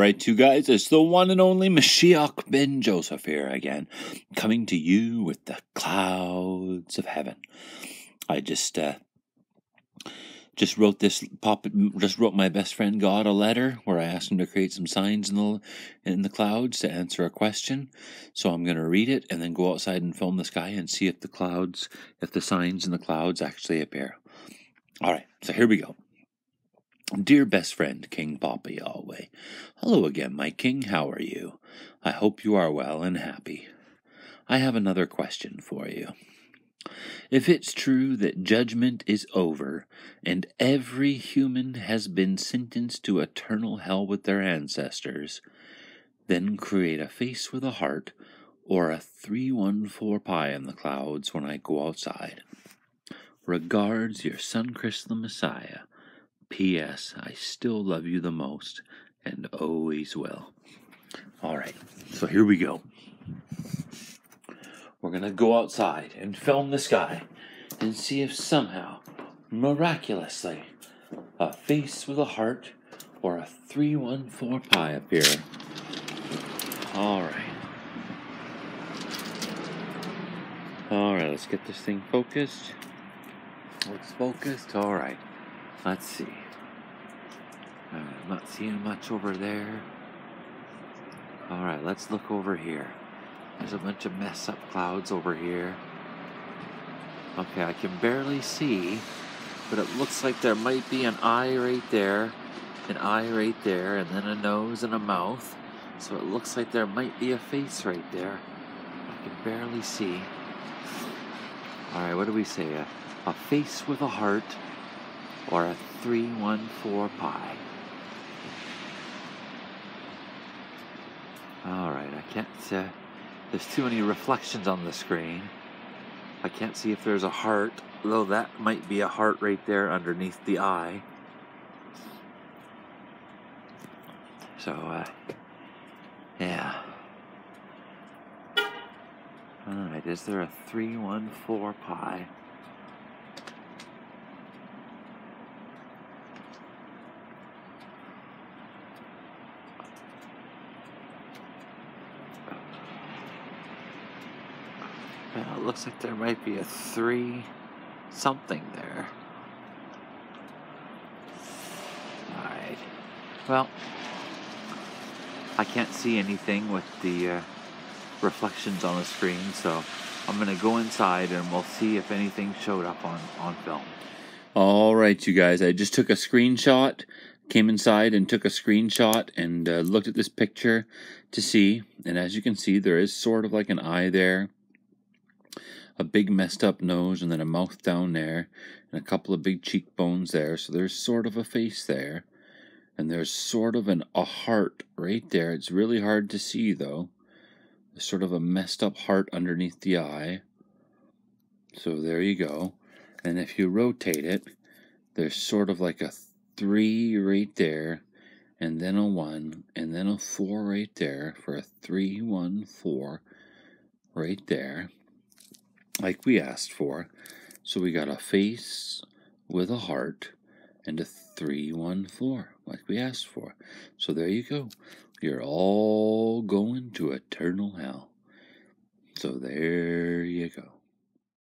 right, you guys, it's the one and only Mashiach ben Joseph here again, coming to you with the clouds of heaven. I just uh, just wrote this pop just wrote my best friend God a letter where I asked him to create some signs in the in the clouds to answer a question. So I'm going to read it and then go outside and film the sky and see if the clouds if the signs in the clouds actually appear. All right, so here we go. Dear best friend, King Papa Yahweh, hello again, my king. How are you? I hope you are well and happy. I have another question for you. If it's true that judgment is over and every human has been sentenced to eternal hell with their ancestors, then create a face with a heart or a 314 pi in the clouds when I go outside. Regards, your son Chris the Messiah. P.S. I still love you the most and always will. All right, so here we go. We're going to go outside and film the sky and see if somehow, miraculously, a face with a heart or a 314 pi appear. All right. All right, let's get this thing focused. Looks focused. All right. Let's see. Uh, I'm not seeing much over there. All right, let's look over here. There's a bunch of mess up clouds over here. Okay, I can barely see, but it looks like there might be an eye right there, an eye right there, and then a nose and a mouth. So it looks like there might be a face right there. I can barely see. All right, what do we say? A, a face with a heart or a 314 pi. Alright, I can't, uh, there's too many reflections on the screen. I can't see if there's a heart, though that might be a heart right there underneath the eye. So, uh, yeah. Alright, is there a 314 pi? Yeah, it looks like there might be a three something there. Alright. Well, I can't see anything with the uh, reflections on the screen, so I'm going to go inside and we'll see if anything showed up on, on film. All right, you guys, I just took a screenshot, came inside and took a screenshot and uh, looked at this picture to see. And as you can see, there is sort of like an eye there a big messed up nose and then a mouth down there and a couple of big cheekbones there. So there's sort of a face there. And there's sort of an, a heart right there. It's really hard to see though. There's sort of a messed up heart underneath the eye. So there you go. And if you rotate it, there's sort of like a three right there, and then a one, and then a four right there for a three, one, four right there like we asked for. So we got a face with a heart and a 314 like we asked for. So there you go. You're all going to eternal hell. So there you go.